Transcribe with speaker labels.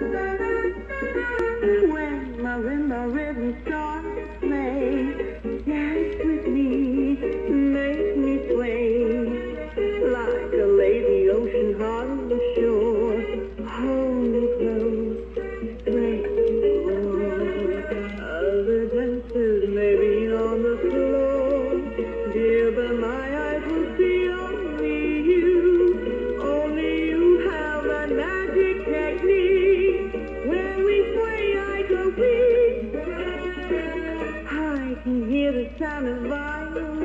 Speaker 1: When marimba rhythm starts to play, dance with me, make me sway like a lazy ocean on the shore. Hold me close. Other dancers may be on the floor, dear, but my can hear the sound of violin